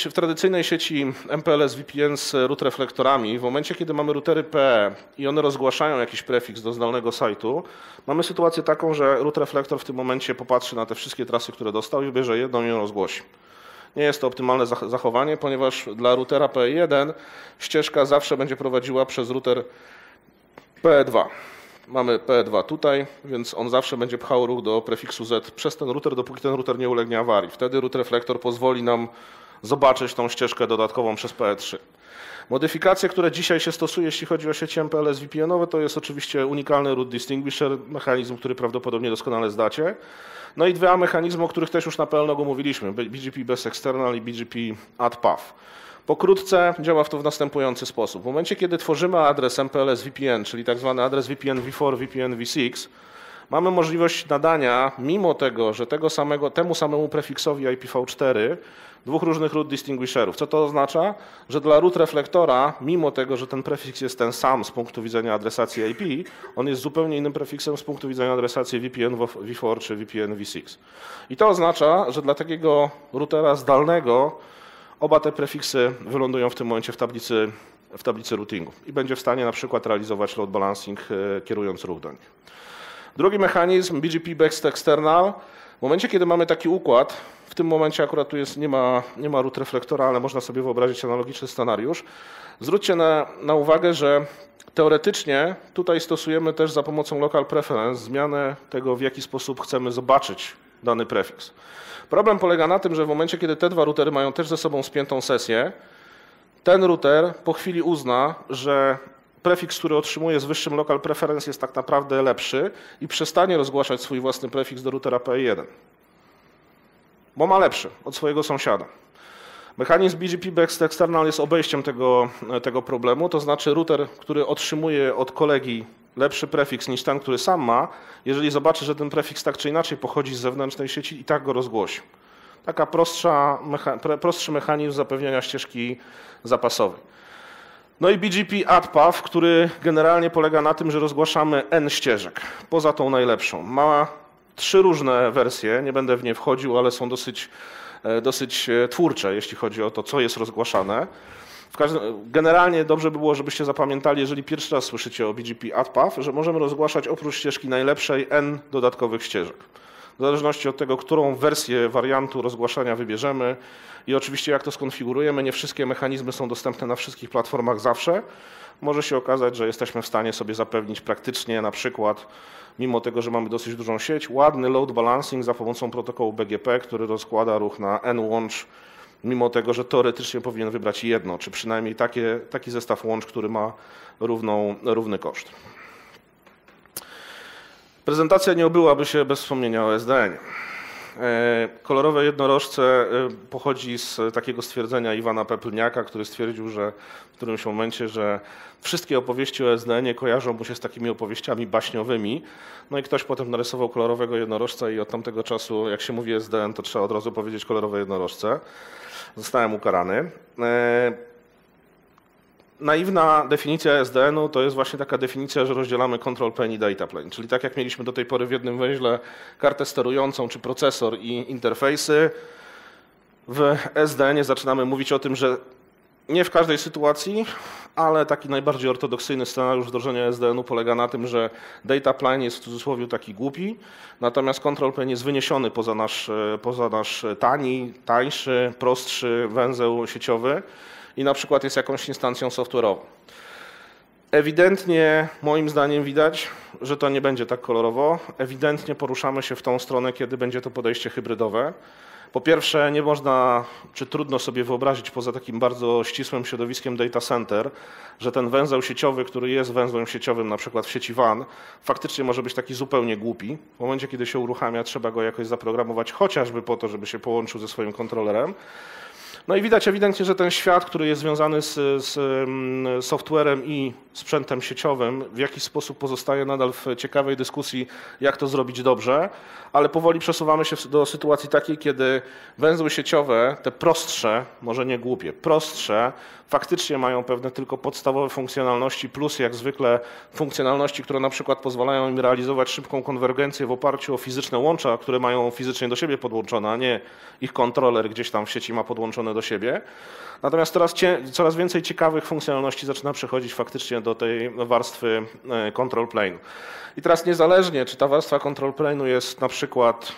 w tradycyjnej sieci MPLS VPN z root reflektorami, w momencie kiedy mamy routery PE i one rozgłaszają jakiś prefiks do zdalnego sajtu, mamy sytuację taką, że root reflektor w tym momencie popatrzy na te wszystkie trasy, które dostał i wybierze jedną i ją rozgłosi. Nie jest to optymalne zachowanie, ponieważ dla routera PE1 ścieżka zawsze będzie prowadziła przez router PE2. Mamy P2 tutaj, więc on zawsze będzie pchał ruch do prefiksu Z przez ten router, dopóki ten router nie ulegnie awarii. Wtedy root reflektor pozwoli nam zobaczyć tą ścieżkę dodatkową przez PE3. Modyfikacje, które dzisiaj się stosuje, jeśli chodzi o sieci MPLS VPN-owe, to jest oczywiście unikalny root distinguisher, mechanizm, który prawdopodobnie doskonale zdacie. No i dwa mechanizmy, o których też już na PLNOG mówiliśmy, BGP Best External i BGP Add Path. Pokrótce działa w to w następujący sposób. W momencie, kiedy tworzymy adres MPLS VPN, czyli tak zwany adres VPN v4, VPN v6, mamy możliwość nadania, mimo tego, że tego samego, temu samemu prefiksowi IPv4, dwóch różnych root distinguisherów. Co to oznacza? Że dla root reflektora, mimo tego, że ten prefiks jest ten sam z punktu widzenia adresacji IP, on jest zupełnie innym prefiksem z punktu widzenia adresacji VPN v4 czy VPN v6. I to oznacza, że dla takiego routera zdalnego Oba te prefiksy wylądują w tym momencie w tablicy, w tablicy routingu i będzie w stanie na przykład realizować load balancing e, kierując ruch do nich. Drugi mechanizm BGP Best External. W momencie, kiedy mamy taki układ, w tym momencie akurat tu jest, nie, ma, nie ma root reflektora, ale można sobie wyobrazić analogiczny scenariusz. Zwróćcie na, na uwagę, że teoretycznie tutaj stosujemy też za pomocą local preference zmianę tego, w jaki sposób chcemy zobaczyć dany prefiks. Problem polega na tym, że w momencie, kiedy te dwa routery mają też ze sobą spiętą sesję, ten router po chwili uzna, że prefiks, który otrzymuje z wyższym local preference jest tak naprawdę lepszy i przestanie rozgłaszać swój własny prefiks do routera PE1. Bo ma lepszy od swojego sąsiada. Mechanizm BGP Best External jest obejściem tego, tego problemu, to znaczy router, który otrzymuje od kolegi lepszy prefiks niż ten, który sam ma, jeżeli zobaczy, że ten prefiks tak czy inaczej pochodzi z zewnętrznej sieci i tak go rozgłosi. Taka prostsza, mecha, prostszy mechanizm zapewniania ścieżki zapasowej. No i BGP AdPath, który generalnie polega na tym, że rozgłaszamy N ścieżek, poza tą najlepszą. Ma trzy różne wersje, nie będę w nie wchodził, ale są dosyć, e, dosyć e, twórcze, jeśli chodzi o to, co jest rozgłaszane. Każdym, generalnie dobrze by było, żebyście zapamiętali, jeżeli pierwszy raz słyszycie o BGP AdPath, że możemy rozgłaszać oprócz ścieżki najlepszej N dodatkowych ścieżek. W zależności od tego, którą wersję wariantu rozgłaszania wybierzemy i oczywiście jak to skonfigurujemy, nie wszystkie mechanizmy są dostępne na wszystkich platformach zawsze. Może się okazać, że jesteśmy w stanie sobie zapewnić praktycznie na przykład, mimo tego, że mamy dosyć dużą sieć, ładny load balancing za pomocą protokołu BGP, który rozkłada ruch na N łącz mimo tego, że teoretycznie powinien wybrać jedno, czy przynajmniej takie, taki zestaw łącz, który ma równą, równy koszt. Prezentacja nie obyłaby się bez wspomnienia o SDN. E, kolorowe jednorożce e, pochodzi z takiego stwierdzenia Iwana Peplniaka, który stwierdził, że w którymś momencie, że wszystkie opowieści o SDN kojarzą mu się z takimi opowieściami baśniowymi. No i ktoś potem narysował kolorowego jednorożca i od tamtego czasu, jak się mówi SDN, to trzeba od razu powiedzieć kolorowe jednorożce. Zostałem ukarany. Naiwna definicja SDN-u to jest właśnie taka definicja, że rozdzielamy control plane i data plane. Czyli tak jak mieliśmy do tej pory w jednym węźle kartę sterującą, czy procesor i interfejsy, w SDN-ie zaczynamy mówić o tym, że nie w każdej sytuacji, ale taki najbardziej ortodoksyjny scenariusz wdrożenia SDN-u polega na tym, że data plane jest w cudzysłowie taki głupi, natomiast control plane jest wyniesiony poza nasz, poza nasz tani, tańszy, prostszy węzeł sieciowy i na przykład jest jakąś instancją software'ową. Ewidentnie, moim zdaniem, widać, że to nie będzie tak kolorowo. Ewidentnie poruszamy się w tą stronę, kiedy będzie to podejście hybrydowe. Po pierwsze, nie można, czy trudno sobie wyobrazić poza takim bardzo ścisłym środowiskiem data center, że ten węzeł sieciowy, który jest węzłem sieciowym na przykład w sieci WAN, faktycznie może być taki zupełnie głupi. W momencie, kiedy się uruchamia, trzeba go jakoś zaprogramować, chociażby po to, żeby się połączył ze swoim kontrolerem. No i widać ewidentnie, że ten świat, który jest związany z, z softwarem i sprzętem sieciowym, w jakiś sposób pozostaje nadal w ciekawej dyskusji, jak to zrobić dobrze, ale powoli przesuwamy się do sytuacji takiej, kiedy węzły sieciowe, te prostsze, może nie głupie, prostsze, faktycznie mają pewne tylko podstawowe funkcjonalności, plus jak zwykle funkcjonalności, które na przykład pozwalają im realizować szybką konwergencję w oparciu o fizyczne łącza, które mają fizycznie do siebie podłączone, a nie ich kontroler gdzieś tam w sieci ma podłączone do siebie. Natomiast coraz, więcej ciekawych funkcjonalności zaczyna przechodzić faktycznie do tej warstwy e, control plane. I teraz niezależnie, czy ta warstwa control plane'u jest na przykład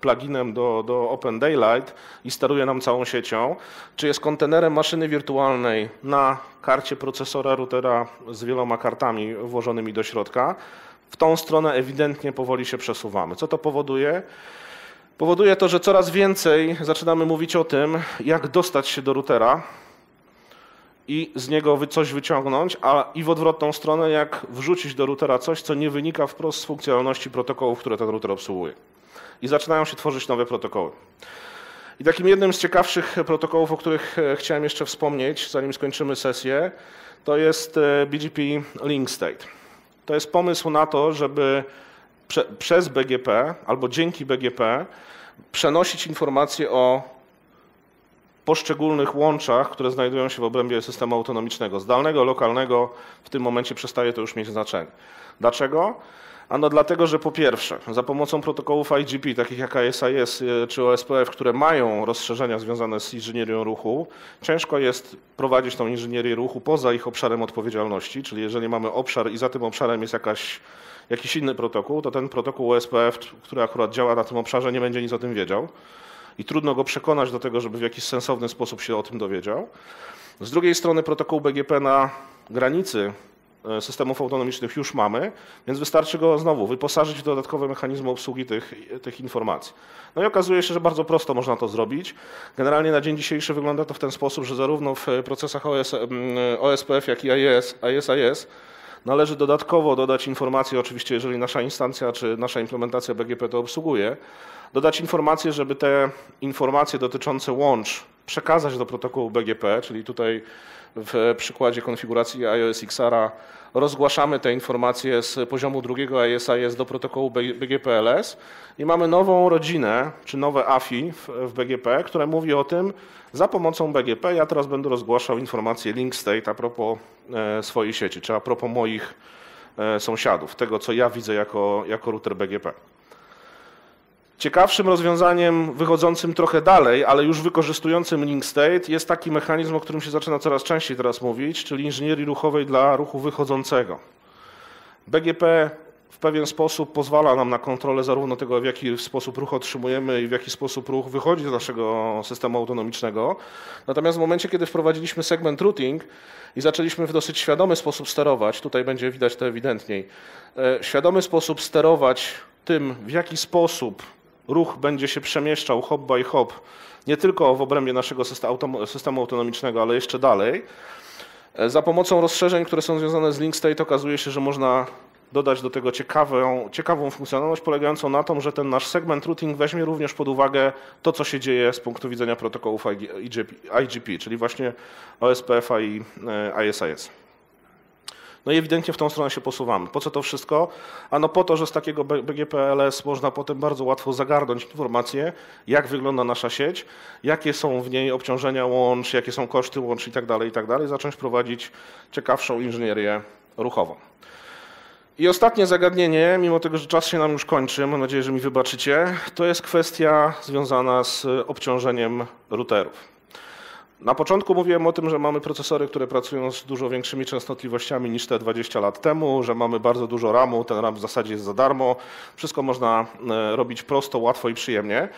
pluginem do, do Open Daylight i steruje nam całą siecią, czy jest kontenerem maszyny wirtualnej na karcie procesora routera z wieloma kartami włożonymi do środka, w tą stronę ewidentnie powoli się przesuwamy. Co to powoduje? Powoduje to, że coraz więcej zaczynamy mówić o tym, jak dostać się do routera i z niego coś wyciągnąć, a i w odwrotną stronę, jak wrzucić do routera coś, co nie wynika wprost z funkcjonalności protokołów, które ten router obsługuje. I zaczynają się tworzyć nowe protokoły. I takim jednym z ciekawszych protokołów, o których e, chciałem jeszcze wspomnieć, zanim skończymy sesję, to jest e, BGP Link State. To jest pomysł na to, żeby prze, przez BGP albo dzięki BGP przenosić informacje o poszczególnych łączach, które znajdują się w obrębie systemu autonomicznego. Zdalnego, lokalnego w tym momencie przestaje to już mieć znaczenie. Dlaczego? Ano dlatego, że po pierwsze, za pomocą protokołów IGP, takich jak ISIS e, czy OSPF, które mają rozszerzenia związane z inżynierią ruchu, ciężko jest prowadzić tą inżynierię ruchu poza ich obszarem odpowiedzialności, czyli jeżeli mamy obszar i za tym obszarem jest jakaś jakiś inny protokół, to ten protokół OSPF, który akurat działa na tym obszarze, nie będzie nic o tym wiedział i trudno go przekonać do tego, żeby w jakiś sensowny sposób się o tym dowiedział. Z drugiej strony protokół BGP na granicy e, systemów autonomicznych już mamy, więc wystarczy go znowu wyposażyć w dodatkowe mechanizmy obsługi tych, tych informacji. No i okazuje się, że bardzo prosto można to zrobić. Generalnie na dzień dzisiejszy wygląda to w ten sposób, że zarówno w procesach OS, OSPF, jak i IS, ISIS Należy dodatkowo dodać informację, oczywiście jeżeli nasza instancja czy nasza implementacja BGP to obsługuje, dodać informację, żeby te informacje dotyczące łącz przekazać do protokołu BGP, czyli tutaj w przykładzie konfiguracji iOS XR rozgłaszamy te informacje z poziomu drugiego ISIS do protokołu BGP-LS i mamy nową rodzinę, czy nowe AFI w BGP, które mówi o tym, za pomocą BGP ja teraz będę rozgłaszał informacje link state a propos e, swojej sieci, czy a propos moich e, sąsiadów, tego co ja widzę jako, jako router BGP. Ciekawszym rozwiązaniem, wychodzącym trochę dalej, ale już wykorzystującym link state jest taki mechanizm, o którym się zaczyna coraz częściej teraz mówić, czyli inżynierii ruchowej dla ruchu wychodzącego. BGP w pewien sposób pozwala nam na kontrolę zarówno tego, w jaki sposób ruch otrzymujemy i w jaki sposób ruch wychodzi z naszego systemu autonomicznego. Natomiast w momencie, kiedy wprowadziliśmy segment routing i zaczęliśmy w dosyć świadomy sposób sterować, tutaj będzie widać to ewidentniej, e, świadomy sposób sterować tym, w jaki sposób ruch będzie się przemieszczał hop by hop, nie tylko w obrębie naszego systemu autonomicznego, ale jeszcze dalej. E, za pomocą rozszerzeń, które są związane z link state okazuje się, że można dodać do tego ciekawą, ciekawą funkcjonalność polegającą na tym, że ten nasz segment routing weźmie również pod uwagę to, co się dzieje z punktu widzenia protokołów IGP, czyli właśnie OSPF i ISIS. No i ewidentnie w tą stronę się posuwamy. Po co to wszystko? Ano po to, że z takiego BGPLS można potem bardzo łatwo zagarnąć informacje, jak wygląda nasza sieć, jakie są w niej obciążenia łącz, jakie są koszty łącz i tak dalej, i tak. Zacząć prowadzić ciekawszą inżynierię ruchową. I ostatnie zagadnienie, mimo tego, że czas się nam już kończy, mam nadzieję, że mi wybaczycie, to jest kwestia związana z obciążeniem routerów. Na początku mówiłem o tym, że mamy procesory, które pracują z dużo większymi częstotliwościami niż te 20 lat temu, że mamy bardzo dużo RAMu, ten RAM w zasadzie jest za darmo, wszystko można e, robić prosto, łatwo i przyjemnie.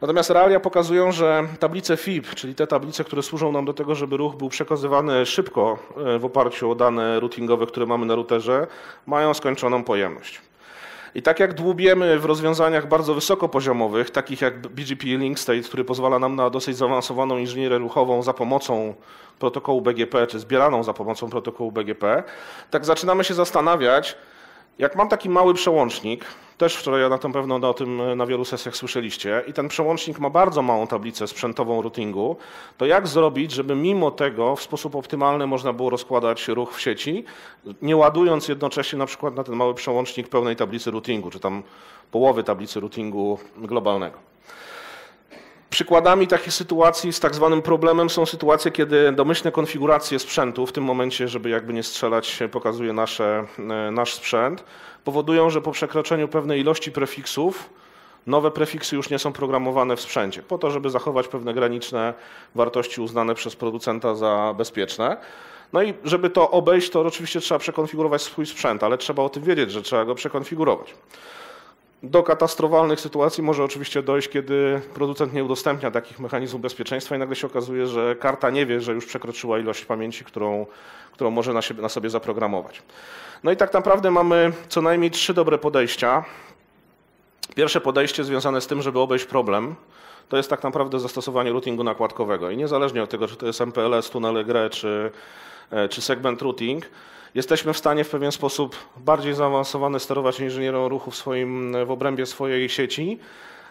Natomiast realia pokazują, że tablice FIB, czyli te tablice, które służą nam do tego, żeby ruch był przekazywany szybko e, w oparciu o dane routingowe, które mamy na routerze, mają skończoną pojemność. I tak jak dłubiemy w rozwiązaniach bardzo wysokopoziomowych, takich jak BGP Link State, który pozwala nam na dosyć zaawansowaną inżynierię ruchową za pomocą protokołu BGP, czy zbieraną za pomocą protokołu BGP, tak zaczynamy się zastanawiać, jak mam taki mały przełącznik, też wczoraj na pewno o tym na wielu sesjach słyszeliście, i ten przełącznik ma bardzo małą tablicę sprzętową routingu, to jak zrobić, żeby mimo tego w sposób optymalny można było rozkładać ruch w sieci, nie ładując jednocześnie na przykład na ten mały przełącznik pełnej tablicy routingu, czy tam połowy tablicy routingu globalnego. Przykładami takich sytuacji z tak zwanym problemem są sytuacje, kiedy domyślne konfiguracje sprzętu, w tym momencie, żeby jakby nie strzelać, pokazuje nasze, e, nasz sprzęt, powodują, że po przekroczeniu pewnej ilości prefiksów nowe prefiksy już nie są programowane w sprzęcie, po to, żeby zachować pewne graniczne wartości uznane przez producenta za bezpieczne. No i żeby to obejść, to oczywiście trzeba przekonfigurować swój sprzęt, ale trzeba o tym wiedzieć, że trzeba go przekonfigurować. Do katastrofalnych sytuacji może oczywiście dojść, kiedy producent nie udostępnia takich mechanizmów bezpieczeństwa i nagle się okazuje, że karta nie wie, że już przekroczyła ilość pamięci, którą, którą może na, siebie, na sobie zaprogramować. No i tak naprawdę mamy co najmniej trzy dobre podejścia. Pierwsze podejście związane z tym, żeby obejść problem, to jest tak naprawdę zastosowanie routingu nakładkowego. I niezależnie od tego, czy to jest MPLS, tunele grę, czy, e, czy segment routing, jesteśmy w stanie w pewien sposób bardziej zaawansowany sterować inżynierą ruchu w, swoim, w obrębie swojej sieci.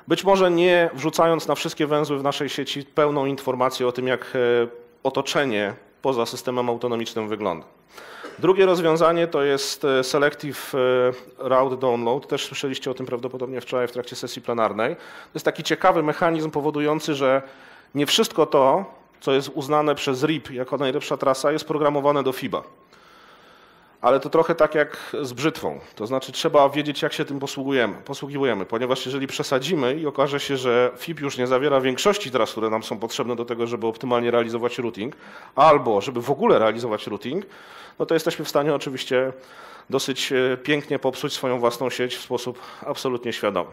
Być może nie wrzucając na wszystkie węzły w naszej sieci pełną informację o tym, jak e, otoczenie poza systemem autonomicznym wygląda. Drugie rozwiązanie to jest e, Selective e, Route Download. Też słyszeliście o tym prawdopodobnie wczoraj w trakcie sesji plenarnej. To jest taki ciekawy mechanizm powodujący, że nie wszystko to, co jest uznane przez RIP jako najlepsza trasa, jest programowane do FIBA ale to trochę tak jak z brzytwą. To znaczy trzeba wiedzieć, jak się tym posługujemy, posługiwujemy, ponieważ jeżeli przesadzimy i okaże się, że FIP już nie zawiera większości tras, które nam są potrzebne do tego, żeby optymalnie realizować routing, albo żeby w ogóle realizować routing, no to jesteśmy w stanie oczywiście dosyć e, pięknie popsuć swoją własną sieć w sposób absolutnie świadomy.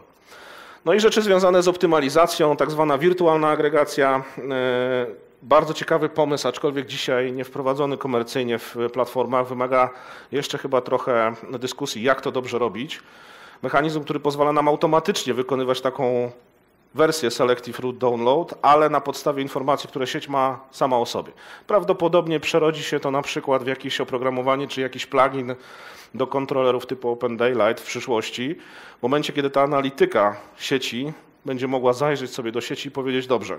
No i rzeczy związane z optymalizacją, tak zwana wirtualna agregacja, e, bardzo ciekawy pomysł, aczkolwiek dzisiaj nie wprowadzony komercyjnie w platformach, wymaga jeszcze chyba trochę dyskusji, jak to dobrze robić. Mechanizm, który pozwala nam automatycznie wykonywać taką wersję Selective Root Download, ale na podstawie informacji, które sieć ma sama o sobie. Prawdopodobnie przerodzi się to na przykład w jakieś oprogramowanie czy jakiś plugin do kontrolerów typu Open Daylight w przyszłości. W momencie, kiedy ta analityka sieci będzie mogła zajrzeć sobie do sieci i powiedzieć, dobrze,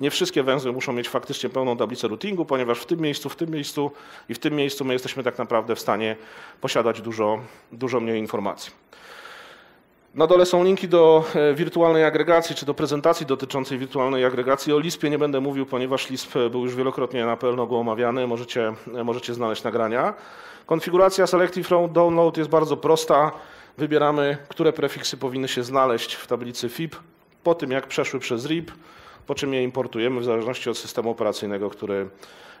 nie wszystkie węzły muszą mieć faktycznie pełną tablicę routingu, ponieważ w tym miejscu, w tym miejscu i w tym miejscu my jesteśmy tak naprawdę w stanie posiadać dużo, dużo mniej informacji. Na dole są linki do e, wirtualnej agregacji, czy do prezentacji dotyczącej wirtualnej agregacji. O LISP nie będę mówił, ponieważ LISP był już wielokrotnie na PLNOG omawiany, możecie, e, możecie znaleźć nagrania. Konfiguracja Selective Download jest bardzo prosta. Wybieramy, które prefiksy powinny się znaleźć w tablicy FIP po tym, jak przeszły przez RIP, po czym je importujemy w zależności od systemu operacyjnego, który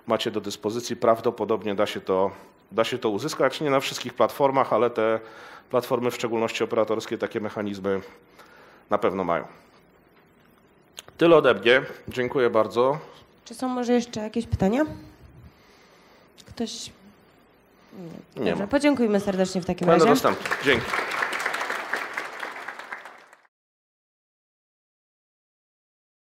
macie do dyspozycji. Prawdopodobnie da się to, da się to uzyskać. Nie na wszystkich platformach, ale te platformy, w szczególności operatorskie, takie mechanizmy na pewno mają. Tyle ode mnie. Dziękuję bardzo. Czy są może jeszcze jakieś pytania? Ktoś? Nie. Nie Dobrze, podziękujmy serdecznie w takim Będę razie. dostępny. Dzięki.